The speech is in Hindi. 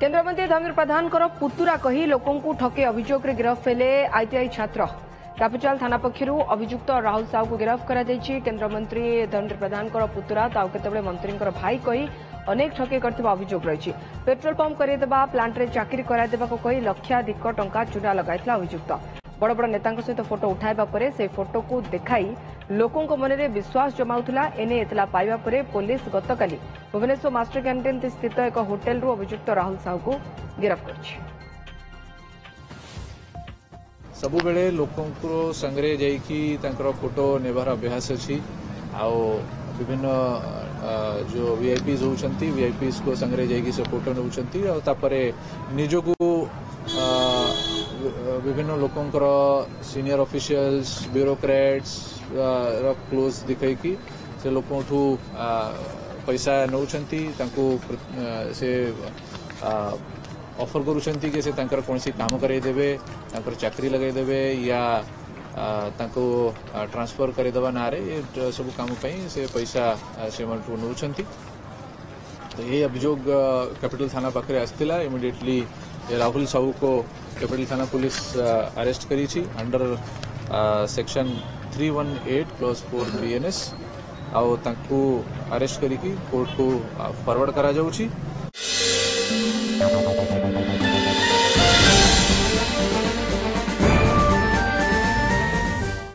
કેન્દ્રમંત્રી ધર્મેન્દ્ર પ્રધાન કર પુતુરા કહી લોકોંકુ ઠકે અભિયોગરે ગિરફ હેલે આઈટીઆઈ છાત્ર রাপচাল থানা পক্ষ অভিযুক্ত রাহুল সাউকু গিরফ করা কেন্দ্রমন্ত্রী ধর্মেন্দ্র প্রধানকর পুতুরা তো আউ কেতবে মন্ত্রীঙ্কর ভাই কই অনেক ঠকেই করা অভিযোগ রয়েছে পেট্রোল পম্প করাইদেবা প্লান্টে চাকরি করাইদেবা কই লক্ষাধিক টঙ্কা চুরা লগাইছিল অভিযুক্ত বড় বড় নেতা সহ ফটো উঠাইবা পরে সেই ফটোকু দেখাই ଲୋକଙ୍କ ମନରେ ବିଶ୍ୱାସ ଜମାଉଥିଲା ଏନେଇ ଏତଲା ପାଇବା ପରେ ପୋଲିସ ଗତକାଲି ଭୁବନେଶ୍ୱର ମାଷ୍ଟର କ୍ୟାଣ୍ଟିନ୍ ସ୍ଥିତ ଏକ ହୋଟେଲରୁ ଅଭିଯୁକ୍ତ ରାହୁଲ ସାହୁକୁ ଗିରଫ କରିଛି ସବୁବେଳେ ଲୋକଙ୍କ ସାଙ୍ଗରେ ଯାଇକି ତାଙ୍କର ଫଟୋ ନେବାର ଅଭ୍ୟାସ ଅଛି ଆଉ ବିଭିନ୍ନ ଯେଉଁ ଭିଆଇପିଜ୍ ହେଉଛନ୍ତି ଭିଆଇପିଜ୍ଙ୍କ ସାଙ୍ଗରେ ଯାଇକି ସେ ଫଟୋ ନେଉଛନ୍ତି ଆଉ ତାପରେ ନିଜକୁ विभिन्न लोकों सीनियर ऑफिशियल्स ब्यूरोक्रेट्स क्लोज दिखाई से लोगों पैसा नौ अफर ऑफर चाकरी लगेदे या ताको ट्रांसफर करदे ना सब काम से पैसा से नौ तो ये अभोग कैपिटल थाना पाखे आसला राहुल साहू को केपटिल थाना पुलिस अरेस्ट करी under section 318 one eight plus four BNS arrest करी कोर्ट को फरवर्ड कर